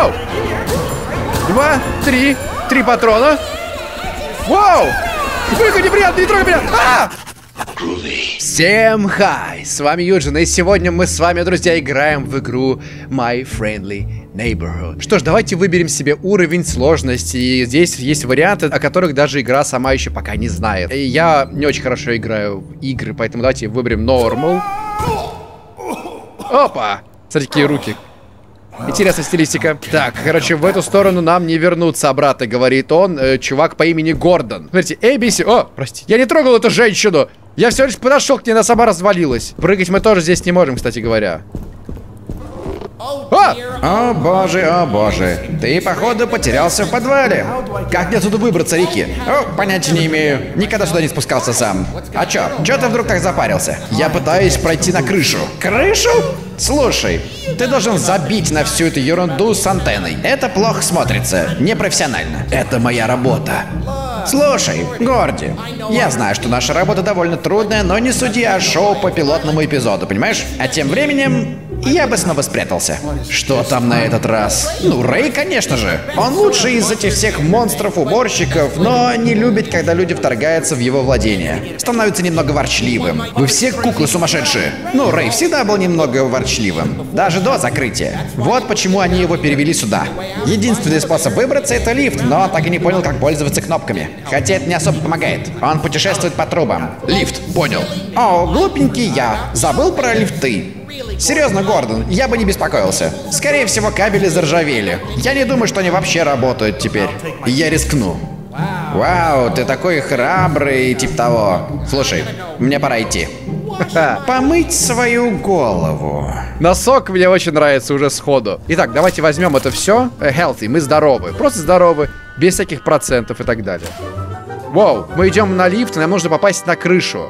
Вау! Два, три, три патрона. Вау! Блин, неприятно, не трогай меня! А! Всем хай! С вами Юджин, и сегодня мы с вами, друзья, играем в игру My Friendly Neighborhood. Что ж, давайте выберем себе уровень сложности. И здесь есть варианты, о которых даже игра сама еще пока не знает. Я не очень хорошо играю в игры, поэтому давайте выберем Normal. Опа! Смотрите, какие руки. Интересная стилистика. Так, короче, в эту сторону нам не вернуться обратно, говорит он. Э, чувак по имени Гордон. Смотрите, ABC. О, прости. Я не трогал эту женщину. Я всего лишь подошел к ней, она сама развалилась. Прыгать мы тоже здесь не можем, кстати говоря. О! О боже, о боже. Ты, походу, потерялся в подвале. Как мне отсюда выбраться, Рики? О, понятия не имею. Никогда сюда не спускался сам. А чё? Чё ты вдруг так запарился? Я пытаюсь пройти на крышу. Крышу? Слушай, ты должен забить на всю эту ерунду с антенной. Это плохо смотрится, непрофессионально. Это моя работа. Слушай, Горди, я знаю, что наша работа довольно трудная, но не суди о шоу по пилотному эпизоду, понимаешь? А тем временем я бы снова спрятался. Что там на этот раз? Ну, Рэй, конечно же. Он лучший из этих всех монстров-уборщиков, но не любит, когда люди вторгаются в его владение. Становится немного ворчливым. Вы все куклы сумасшедшие. Ну, Рэй всегда был немного ворчливым. Даже до закрытия. Вот почему они его перевели сюда. Единственный способ выбраться — это лифт, но так и не понял, как пользоваться кнопками. Хотя это не особо помогает. Он путешествует по трубам. Лифт, понял. О, глупенький я. Забыл про лифты. Серьезно, Гордон, я бы не беспокоился. Скорее всего, кабели заржавели. Я не думаю, что они вообще работают теперь. Я рискну. Вау, ты такой храбрый, типа того. Слушай, мне пора идти. Помыть свою голову. Носок мне очень нравится уже сходу. Итак, давайте возьмем это все. Healthy, мы здоровы. Просто здоровы, без всяких процентов и так далее. Вау, мы идем на лифт, нам нужно попасть на крышу.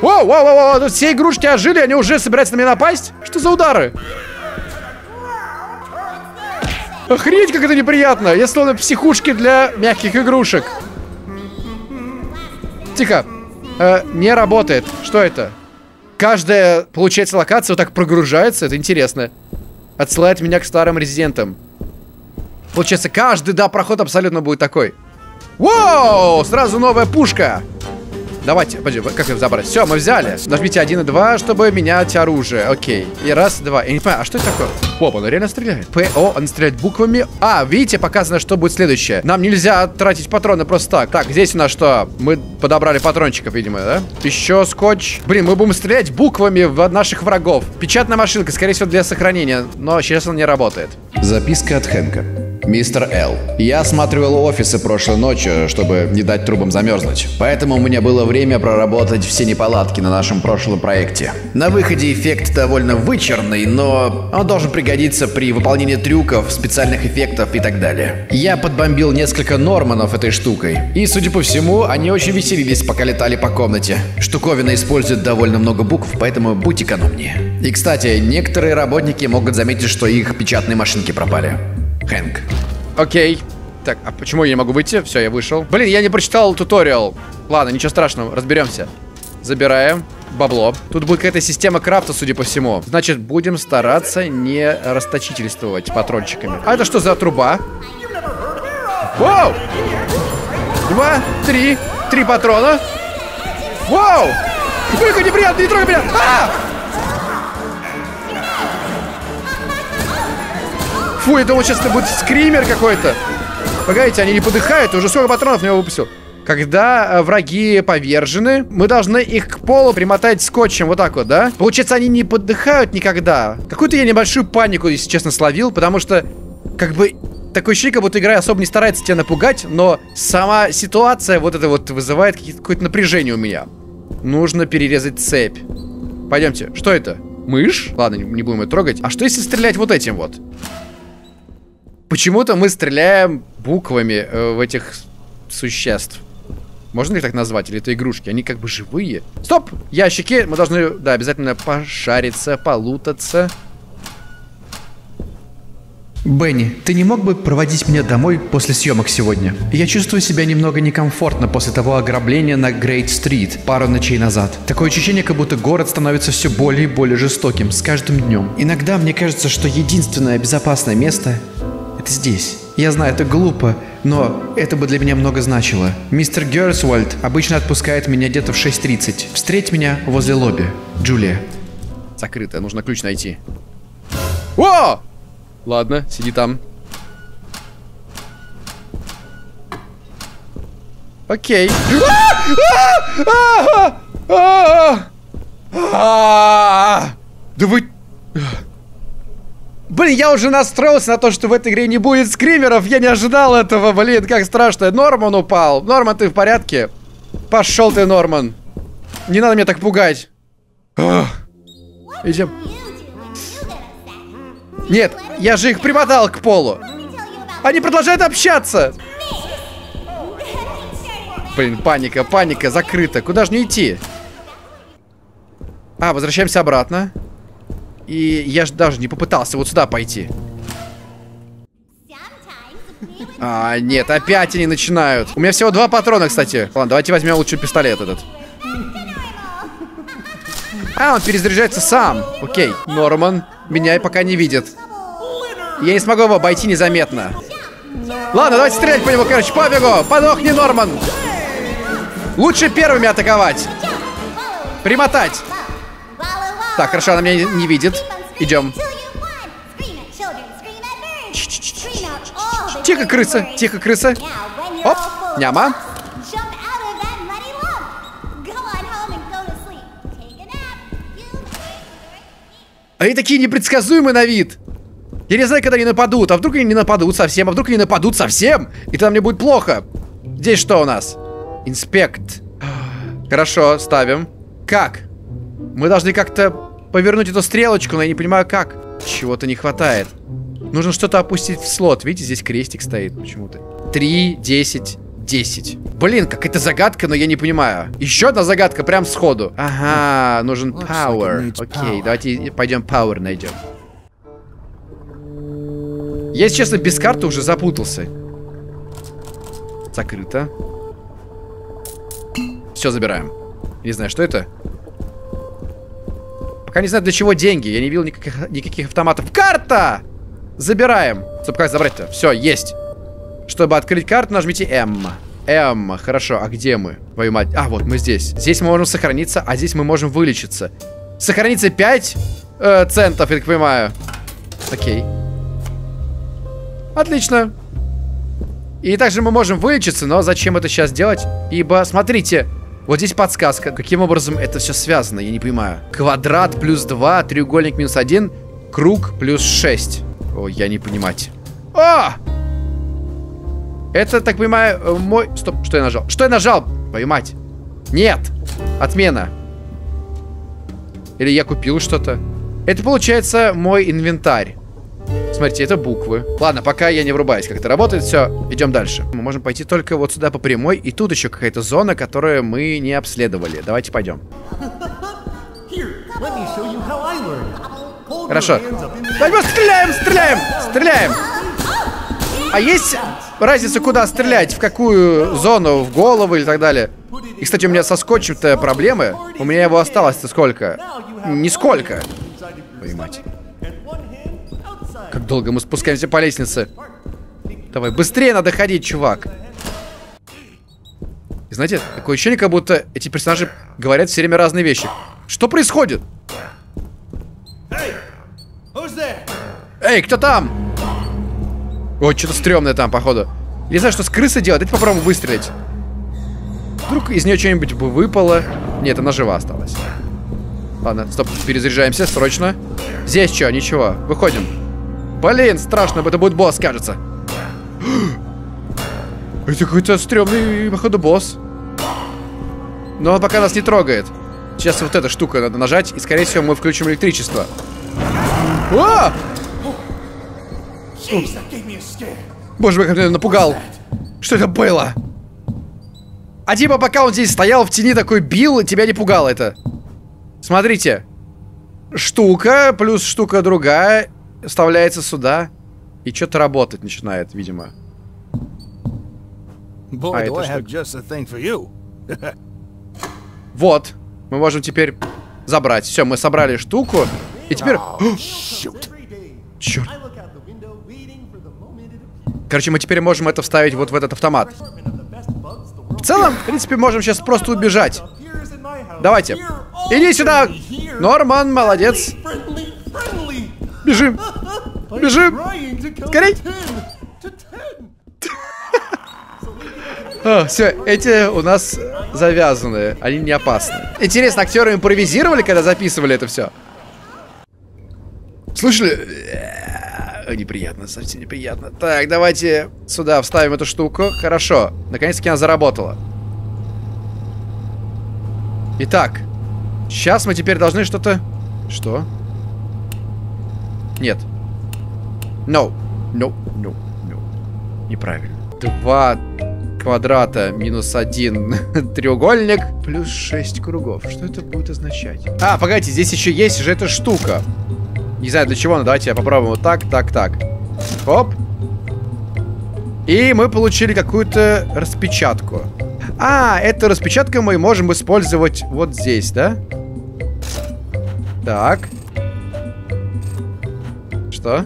Воу, воу, воу, тут все игрушки ожили, они уже собираются на меня напасть? Что за удары? Охренеть, как это неприятно. Я словно психушки для мягких игрушек. Тихо. Э, не работает. Что это? Каждая, получается, локация вот так прогружается. Это интересно. Отсылает меня к старым резидентам. Получается, каждый, да, проход абсолютно будет такой. Воу! Сразу новая пушка. Давайте, подожди, как ее забрать? Все, мы взяли. Нажмите 1 и 2, чтобы менять оружие. Окей. И раз, два. Я не понимаю, а что это такое? Опа, он реально стреляет. ПО, он стреляет буквами. А, видите, показано, что будет следующее. Нам нельзя тратить патроны просто так. Так, здесь у нас что? Мы подобрали патрончиков, видимо, да? Еще скотч. Блин, мы будем стрелять буквами в наших врагов. Печатная машинка, скорее всего, для сохранения. Но сейчас она не работает. Записка от Хэнка. Мистер Л. Я осматривал офисы прошлой ночью, чтобы не дать трубам замерзнуть. Поэтому у меня было время проработать все неполадки на нашем прошлом проекте. На выходе эффект довольно вычурный, но он должен пригодиться при выполнении трюков, специальных эффектов и так далее. Я подбомбил несколько норманов этой штукой. И, судя по всему, они очень веселились, пока летали по комнате. Штуковина использует довольно много букв, поэтому будь экономнее. И, кстати, некоторые работники могут заметить, что их печатные машинки пропали. Хэнк. Окей. Так, а почему я не могу выйти? Все, я вышел. Блин, я не прочитал туториал. Ладно, ничего страшного, разберемся. Забираем бабло. Тут будет какая-то система крафта, судя по всему. Значит, будем стараться не расточительствовать патрончиками. А это что за труба? Вау! Два, три, три патрона. Вау! Блин, неприятно, не трогай меня! А! Фу, я думал, сейчас это будет скример какой-то. Погодите, они не подыхают, уже сколько патронов на него выпустил. Когда э, враги повержены, мы должны их к полу примотать скотчем, вот так вот, да? Получается, они не подыхают никогда. Какую-то я небольшую панику, если честно, словил, потому что, как бы, такое ощущение, как будто игра особо не старается тебя напугать, но сама ситуация вот это вот вызывает какое-то напряжение у меня. Нужно перерезать цепь. Пойдемте. Что это? Мышь? Ладно, не будем ее трогать. А что если стрелять вот этим вот? Почему-то мы стреляем буквами э, в этих существ. Можно их так назвать? Или это игрушки? Они как бы живые. Стоп! Ящики. Мы должны, да, обязательно пошариться, полутаться. Бенни, ты не мог бы проводить меня домой после съемок сегодня? Я чувствую себя немного некомфортно после того ограбления на Грейт-стрит пару ночей назад. Такое ощущение, как будто город становится все более и более жестоким с каждым днем. Иногда мне кажется, что единственное безопасное место — это здесь. Я знаю, это глупо, но это бы для меня много значило. Мистер Герсвальд обычно отпускает меня где-то в 6.30. Встреть меня возле лобби. Джулия. Закрыто, нужно ключ найти. О! Ладно, сиди там. Окей. Да вы... Блин, я уже настроился на то, что в этой игре не будет скримеров. Я не ожидал этого, блин, как страшно. Норман упал. Норман, ты в порядке? Пошел ты, Норман. Не надо меня так пугать. Идем. Нет, я же их примотал к полу. Они продолжают общаться. Блин, паника, паника, закрыто. Куда же не идти? А, возвращаемся обратно. И я же даже не попытался вот сюда пойти. А, нет, опять они начинают. У меня всего два патрона, кстати. Ладно, давайте возьмем лучше пистолет этот. А, он перезаряжается сам. Окей, Норман меня пока не видит. Я не смогу его обойти незаметно. Ладно, давайте стрелять по нему, короче. Побегу! Подохни, Норман! Лучше первыми атаковать. Примотать. Так, хорошо, она меня не видит. Идем. Тихо, крыса, тихо, крыса. Оп, няма. Они такие непредсказуемые на вид. Я не знаю, когда они нападут. А вдруг они не нападут совсем? А вдруг они нападут совсем? И тогда мне будет плохо. Здесь что у нас? Инспект. Хорошо, ставим. Как? Мы должны как-то повернуть эту стрелочку, но я не понимаю как. Чего-то не хватает. Нужно что-то опустить в слот. Видите, здесь крестик стоит почему-то. 3, 10, 10. Блин, какая-то загадка, но я не понимаю. Еще одна загадка прям сходу. Ага, нужен power. Окей, давайте пойдем power найдем. Я, если честно, без карты уже запутался. Закрыто. Все, забираем. Не знаю, что это. Пока не знаю, для чего деньги. Я не видел никаких, никаких автоматов. Карта! Забираем. Стоп, как забрать-то? Все, есть. Чтобы открыть карту, нажмите М. М, хорошо, а где мы? Твою мать. А, вот мы здесь. Здесь мы можем сохраниться, а здесь мы можем вылечиться. Сохраниться 5 э, центов, я так понимаю. Окей. Отлично. И также мы можем вылечиться, но зачем это сейчас делать? Ибо, смотрите, вот здесь подсказка. Каким образом это все связано, я не понимаю. Квадрат плюс 2, треугольник минус 1, круг плюс 6. О, я не понимать. А! Это, так понимаю, э, мой... Стоп, что я нажал? Что я нажал? Твою мать. Нет. Отмена. Или я купил что-то. Это, получается, мой инвентарь. Смотрите, это буквы. Ладно, пока я не врубаюсь, как это работает. Все, идем дальше. Мы можем пойти только вот сюда по прямой. И тут еще какая-то зона, которую мы не обследовали. Давайте пойдем. Хорошо. Давай стреляем, стреляем, стреляем. А есть разница, куда стрелять? В какую зону? В голову или так далее? И, кстати, у меня со скотчем-то проблемы. У меня его осталось-то сколько? Нисколько. Твою мать. Долго мы спускаемся по лестнице. Давай, быстрее надо ходить, чувак. И знаете, такое ощущение, как будто эти персонажи говорят все время разные вещи. Что происходит? Эй, кто там? Ой, что-то стрёмное там, походу. Я не знаю, что с крысой делать. Давайте попробуем выстрелить. Вдруг из нее что-нибудь бы выпало. Нет, она жива осталась. Ладно, стоп, перезаряжаемся срочно. Здесь что, ничего. Выходим. Блин, страшно, это будет босс, кажется. Это какой-то стрёмный, походу, босс. Но он пока нас не трогает. Сейчас вот эта штука надо нажать, и, скорее всего, мы включим электричество. О! Боже мой, как меня напугал. Что это было? А типа, пока он здесь стоял в тени такой бил, тебя не пугало это. Смотрите. Штука плюс штука другая вставляется сюда. И что-то работать начинает, видимо. Boy, А, это что? Вот. Мы можем теперь забрать. Все, мы собрали штуку. И теперь... Shoot. Черт. Короче, мы теперь можем это вставить вот в этот автомат. В целом, в принципе, можем сейчас просто убежать. Давайте. Иди сюда! Норман, молодец. Бежим. Бежим. Скорей. все, эти у нас завязаны. Они не опасны. Интересно, актеры импровизировали, когда записывали это все? Слышали? Э, Неприятно, совсем неприятно. Так, давайте сюда вставим эту штуку. Хорошо. Наконец-таки она заработала. Итак, сейчас мы теперь должны что-то... Что? Нет. No. No, no, no. Неправильно. Два квадрата минус один треугольник плюс 6 кругов. Что это будет означать? А, погодите, здесь еще есть же эта штука. Не знаю для чего, но давайте я попробуем вот так, так, так. Оп. И мы получили какую-то распечатку. А, эту распечатку мы можем использовать вот здесь, да? Так. Что?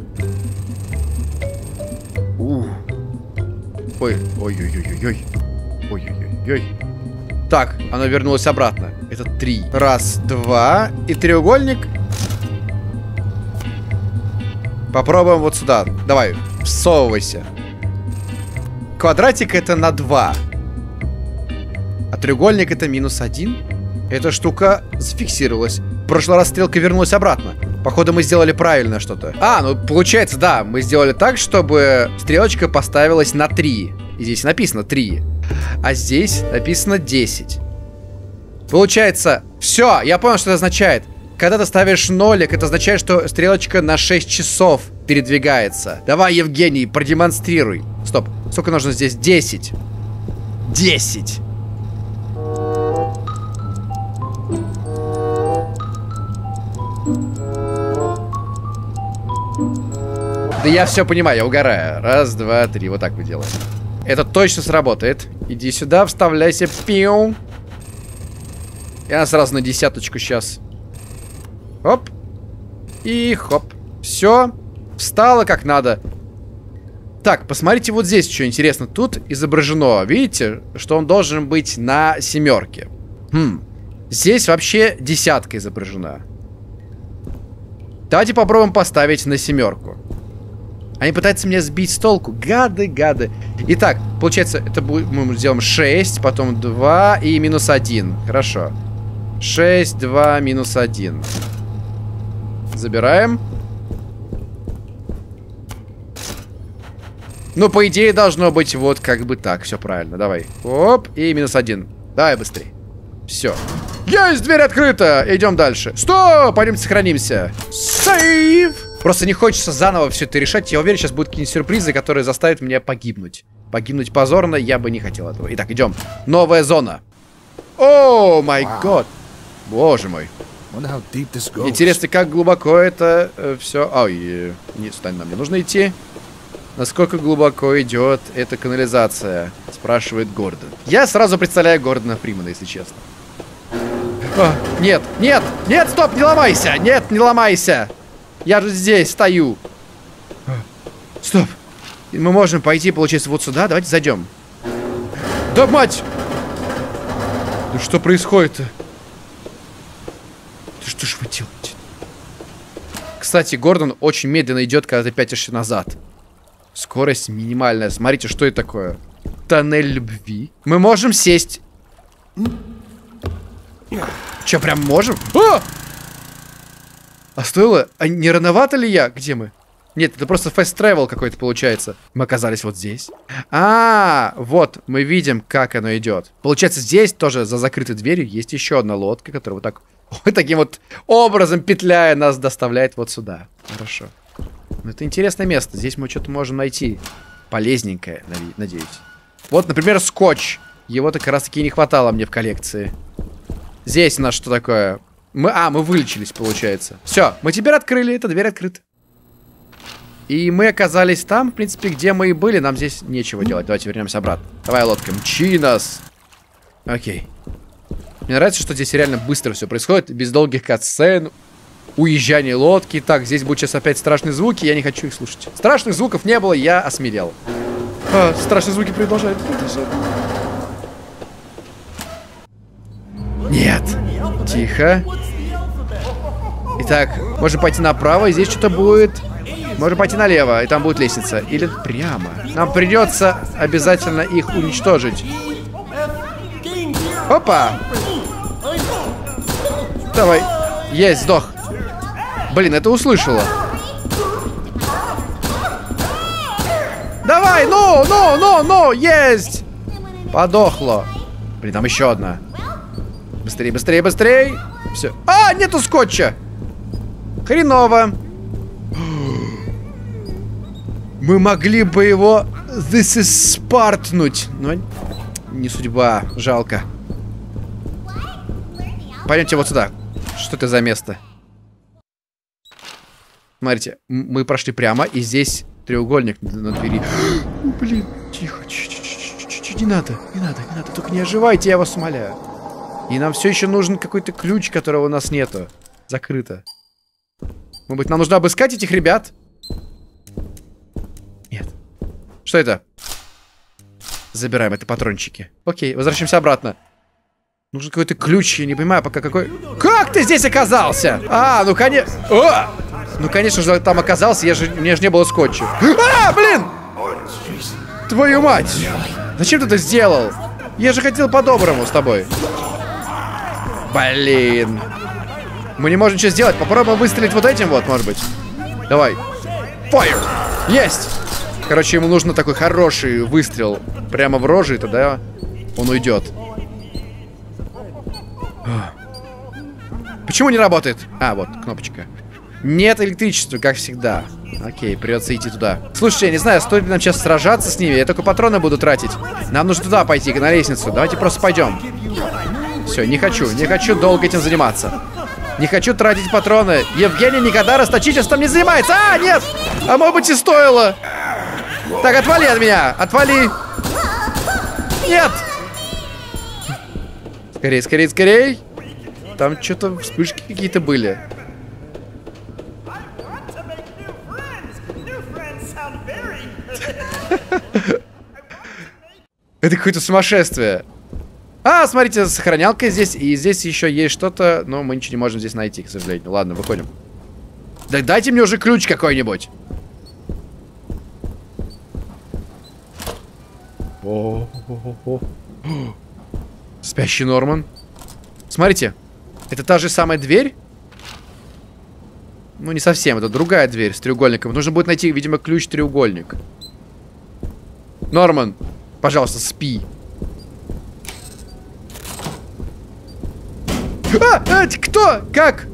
У. Ой, ой-ой-ой-ой-ой. Ой-ой-ой-ой. Так, оно вернулось обратно. Это три. Раз, два. И треугольник. Попробуем вот сюда. Давай, всовывайся. Квадратик это на 2. А треугольник это минус 1. Эта штука зафиксировалась. В прошлый раз стрелка вернулась обратно. Походу мы сделали правильно что-то. А, ну получается, да, мы сделали так, чтобы стрелочка поставилась на 3. И здесь написано 3. А здесь написано 10. Получается, все, я понял, что это означает. Когда ты ставишь нолик, это означает, что стрелочка на 6 часов передвигается. Давай, Евгений, продемонстрируй. Стоп, сколько нужно здесь? 10. 10. Да я все понимаю, я угораю. Раз, два, три. Вот так мы делаем. Это точно сработает. Иди сюда, вставляйся. Пиу. Я сразу на десяточку сейчас. Хоп. И хоп. Все. Встало как надо. Так, посмотрите вот здесь, что интересно. Тут изображено, видите, что он должен быть на семерке. Хм. Здесь вообще десятка изображена. Давайте попробуем поставить на семерку. Они пытаются меня сбить с толку. Гады, гады. Итак, получается, это будет, мы сделаем 6, потом 2 и минус 1. Хорошо. 6, 2, минус 1. Забираем. Ну, по идее, должно быть вот как бы так. Все правильно. Давай. Оп, и минус 1. Давай быстрее. Все. Есть, дверь открыта! Идем дальше. Стоп! Пойдем сохранимся. Сейв! Просто не хочется заново все это решать. Я уверен, сейчас будут какие-нибудь сюрпризы, которые заставят меня погибнуть. Погибнуть позорно, я бы не хотел этого. Итак, идем. Новая зона. О, май год. Боже мой. Интересно, как глубоко это все... Ой, э, не, стой, нам не нужно идти. Насколько глубоко идет эта канализация? Спрашивает Гордон. Я сразу представляю Гордона Фримана, если честно. А, нет, нет, нет, стоп, не ломайся! Нет, не ломайся! Я же здесь стою. А, Стоп. Мы можем пойти, получается, вот сюда. Давайте зайдем. Да мать! Да что происходит-то? Да что ж вы делаете? Кстати, Гордон очень медленно идет, когда ты пятишься назад. Скорость минимальная. Смотрите, что это такое. Тоннель любви. Мы можем сесть. Че, прям можем? А! А стоило? А не рановато ли я? Где мы? Нет, это просто fast travel какой-то получается. Мы оказались вот здесь. А, вот, мы видим, как оно идет. Получается, здесь тоже за закрытой дверью есть еще одна лодка, которая вот так, вот таким вот образом, петляя, нас доставляет вот сюда. Хорошо. Ну, это интересное место. Здесь мы что-то можем найти полезненькое, надеюсь. Вот, например, скотч. Его-то как раз таки не хватало мне в коллекции. Здесь у нас что такое? Мы, а, мы вылечились, получается. Все, мы теперь открыли, эта дверь открыта. И мы оказались там, в принципе, где мы и были. Нам здесь нечего делать. Давайте вернемся обратно. Давай, лодка, мчи нас. Окей. Мне нравится, что здесь реально быстро все происходит. Без долгих катсцен, уезжания лодки. Так, здесь будут сейчас опять страшные звуки. Я не хочу их слушать. Страшных звуков не было, я осмелел. А, страшные звуки продолжают. продолжают. Нет. Тихо. Итак, можем пойти направо, и здесь что-то будет. Можем пойти налево, и там будет лестница. Или прямо. Нам придется обязательно их уничтожить. Опа! Давай. Есть, сдох. Блин, это услышала. Давай, ну, ну, ну, ну, есть! Подохло. Блин, там еще одна. Быстрее, быстрее, быстрее. Все. А, нету скотча. Хреново. Мы могли бы его this is спартнуть, но не судьба, жалко. Пойдемте вот сюда. Что это за место? Смотрите, мы прошли прямо, и здесь треугольник на двери. Блин, тихо, не надо, не надо, не надо, только не оживайте, я вас умоляю. И нам все еще нужен какой-то ключ, которого у нас нету. Закрыто. Может быть, нам нужно обыскать этих ребят? Нет. Что это? Забираем, это патрончики. Окей, возвращаемся обратно. Нужен какой-то ключ, я не понимаю пока какой... Как ты здесь оказался? А, ну конечно... Ну конечно же там оказался, я же... у меня же не было скотча. А, блин! Твою мать! Зачем ты это сделал? Я же хотел по-доброму с тобой. Блин. Мы не можем ничего сделать. Попробуем выстрелить вот этим вот, может быть. Давай. Fire! Есть! Короче, ему нужно такой хороший выстрел прямо в рожу, и тогда он уйдет. Почему не работает? А, вот, кнопочка. Нет электричества, как всегда. Окей, придется идти туда. Слушайте, я не знаю, стоит ли нам сейчас сражаться с ними. Я только патроны буду тратить. Нам нужно туда пойти, на лестницу. Давайте просто пойдем. Все, не хочу, не хочу долго этим заниматься. Не хочу тратить патроны. Евгений никогда расточительством не занимается. А, нет! А может быть и стоило. Так, отвали от меня. Отвали. Нет! Скорей, скорей, скорей. Там что-то вспышки какие-то были. Это какое-то сумасшествие. А, смотрите, сохранялка здесь. И здесь еще есть что-то, но мы ничего не можем здесь найти, к сожалению. Ладно, выходим. Да дайте мне уже ключ какой-нибудь. Спящий Норман. Смотрите. Это та же самая дверь? Ну, не совсем. Это другая дверь с треугольником. Нужно будет найти, видимо, ключ-треугольник. Норман, пожалуйста, спи. А, а, кто? Как?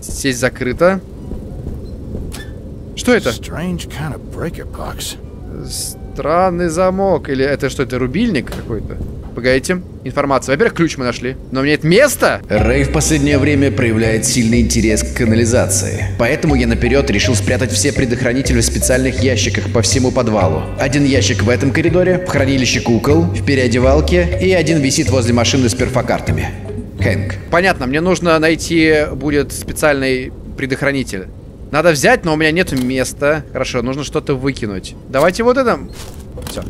Здесь закрыто. Что это? Странный замок. Или это что, это рубильник какой-то? Погодите. Информация. Во-первых, ключ мы нашли. Но у меня нет места. Рэй в последнее время проявляет сильный интерес к канализации. Поэтому я наперед решил спрятать все предохранители в специальных ящиках по всему подвалу. Один ящик в этом коридоре, в хранилище кукол, в переодевалке и один висит возле машины с перфокартами. Хэнк. Понятно, мне нужно найти будет специальный предохранитель. Надо взять, но у меня нет места. Хорошо, нужно что-то выкинуть. Давайте вот это. Все.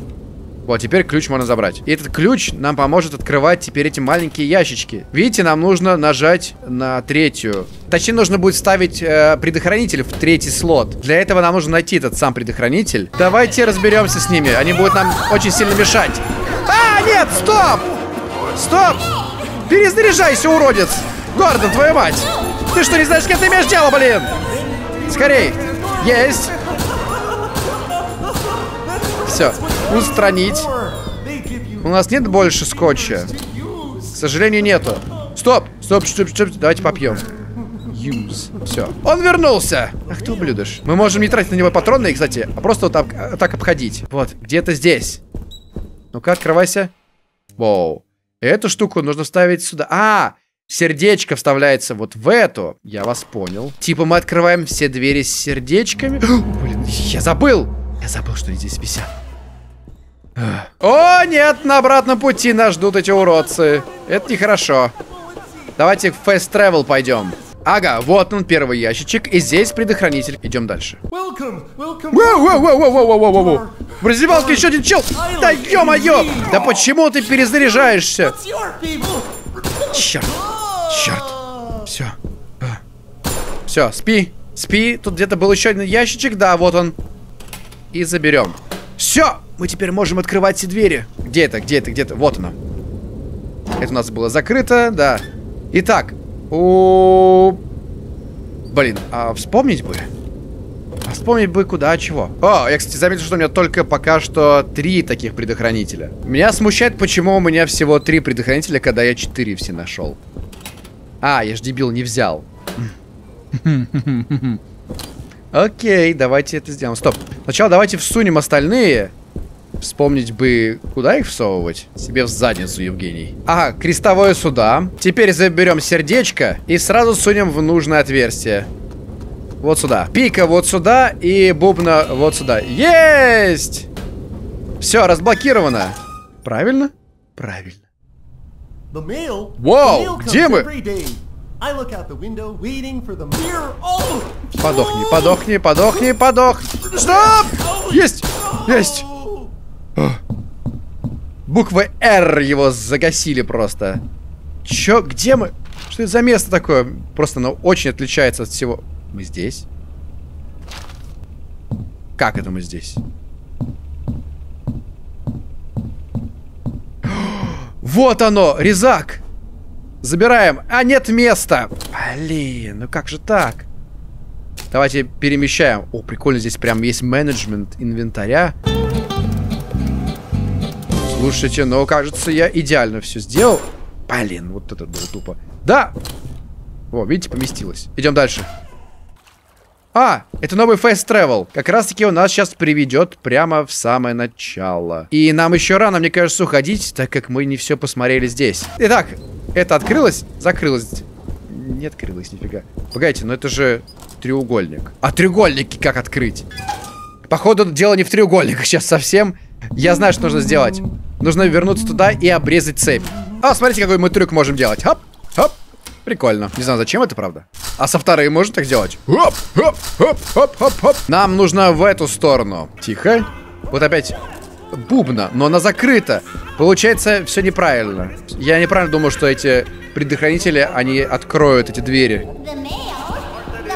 Вот, теперь ключ можно забрать. И этот ключ нам поможет открывать теперь эти маленькие ящички. Видите, нам нужно нажать на третью. Точнее, нужно будет ставить э, предохранитель в третий слот. Для этого нам нужно найти этот сам предохранитель. Давайте разберемся с ними. Они будут нам очень сильно мешать. А, нет, стоп! Стоп! Перезаряжайся, уродец! Гордон, твою мать! Ты что, не знаешь, с кем ты имеешь дело, блин? Скорей! Есть! Все, устранить. У нас нет больше скотча. К сожалению, нету. Стоп! Стоп, стоп, стоп. Давайте попьем. Use. Все. Он вернулся! Ах ты ублюдыш. Мы можем не тратить на него патроны, кстати, а просто вот так, так обходить. Вот, где-то здесь. Ну-ка, открывайся. Воу. Эту штуку нужно вставить сюда. А, сердечко вставляется вот в эту. Я вас понял. Типа мы открываем все двери с сердечками. Блин, я забыл. Я забыл, что они здесь висят. О, нет, на обратном пути нас ждут эти уродцы. Это нехорошо. Давайте в Fast Travel пойдем. Ага, вот он первый ящичек, и здесь предохранитель. Идем дальше. В раздевалке еще один чел! Да ё-моё! Да почему ты перезаряжаешься? Черт, черт. Все. Все, спи, спи. Тут где-то был еще один ящичек, да, вот он. И заберем. Все, мы теперь можем открывать все двери. Где это, где это, где это? Вот оно. Это у нас было закрыто, да. Итак, у... Блин, а вспомнить бы? А вспомнить бы куда, чего. О, я, кстати, заметил, что у меня только пока что три таких предохранителя. Меня смущает, почему у меня всего три предохранителя, когда я четыре все нашел. А, я ж дебил, не взял. Окей, давайте это сделаем. Стоп. Сначала давайте всунем остальные. Вспомнить бы, куда их всовывать? Себе в задницу, Евгений. Ага, крестовое сюда. Теперь заберем сердечко и сразу сунем в нужное отверстие. Вот сюда. Пика вот сюда и бубна вот сюда. Есть! Все, разблокировано. Правильно? Правильно. Comes где мы? Oh! Подохни, подохни, подохни, подох. Стоп! Есть! Есть! Буквы R его загасили просто. Чё? Где мы? Что это за место такое? Просто оно очень отличается от всего. Мы здесь? Как это мы здесь? Вот оно! Резак! Забираем. А, нет места! Блин, ну как же так? Давайте перемещаем. О, прикольно, здесь прям есть менеджмент инвентаря. Слушайте, ну, кажется, я идеально все сделал. Блин, вот это было тупо. Да! О, видите, поместилось. Идем дальше. А, это новый Fast Travel. Как раз таки он нас сейчас приведет прямо в самое начало. И нам еще рано, мне кажется, уходить, так как мы не все посмотрели здесь. Итак, это открылось? Закрылось. Не открылось, нифига. Погодите, но это же треугольник. А треугольники как открыть? Походу, дело не в треугольниках сейчас совсем. Я знаю, что нужно сделать. Нужно вернуться туда и обрезать цепь. А, смотрите, какой мы трюк можем делать. Хоп, хоп. Прикольно. Не знаю, зачем это, правда. А со второй можно так делать? Хоп, хоп, хоп, хоп, хоп, хоп. Нам нужно в эту сторону. Тихо. Вот опять бубна, но она закрыта. Получается, все неправильно. Я неправильно думаю, что эти предохранители, они откроют эти двери.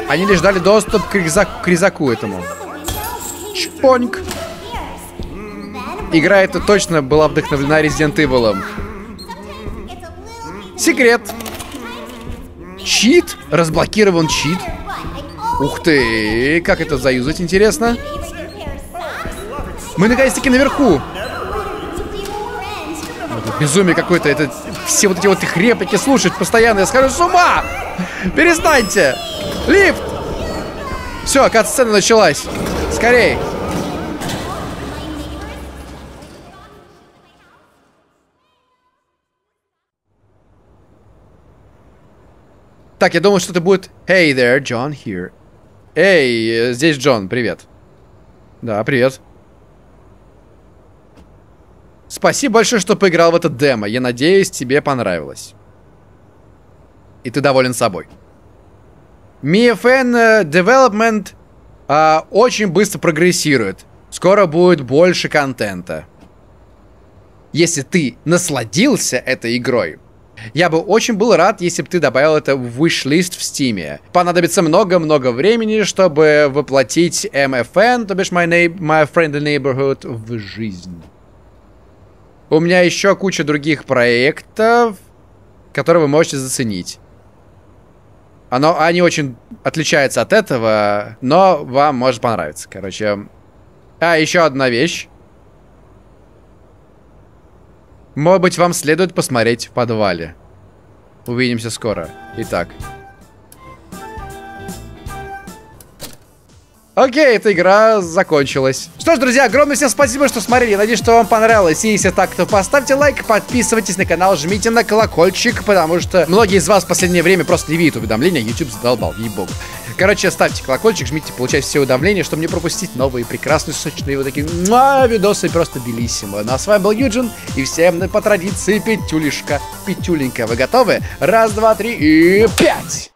Они лишь дали доступ к, резак, к резаку этому. Чпоньк. Игра эта точно была вдохновлена Resident Evil. Секрет. Чит? Разблокирован чит? Ух ты, как это заюзать, интересно? Мы наконец-таки наверху. Безумие какое-то, это все вот эти вот их реплики слушать постоянно, я схожу с ума! Перестаньте! Лифт! Все, кат-сцена началась. Скорей! Так, я думал, что это будет Hey there, John here. Эй, здесь Джон, привет. Да, привет. Спасибо большое, что поиграл в это демо. Я надеюсь, тебе понравилось. И ты доволен собой. MFN Development а, очень быстро прогрессирует. Скоро будет больше контента. Если ты насладился этой игрой, я бы очень был рад, если бы ты добавил это в wish-list в Steam. Понадобится много-много времени, чтобы воплотить MFN, то бишь my, my Friendly Neighborhood, в жизнь. У меня еще куча других проектов, которые вы можете заценить. Оно, они очень отличаются от этого, но вам может понравиться. Короче. А, еще одна вещь. Может быть, вам следует посмотреть в подвале. Увидимся скоро. Итак. Окей, эта игра закончилась. Что ж, друзья, огромное всем спасибо, что смотрели. Надеюсь, что вам понравилось. И если так, то поставьте лайк, подписывайтесь на канал, жмите на колокольчик, потому что многие из вас в последнее время просто не видят уведомления. YouTube задолбал, ей-богу. Короче, ставьте колокольчик, жмите, получайте все уведомления, чтобы не пропустить новые прекрасные, сочные вот такие видосы просто белиссимо. Ну а с вами был Юджин, и всем по традиции пятюлишка, пятюленька. Вы готовы? Раз, два, три и пять!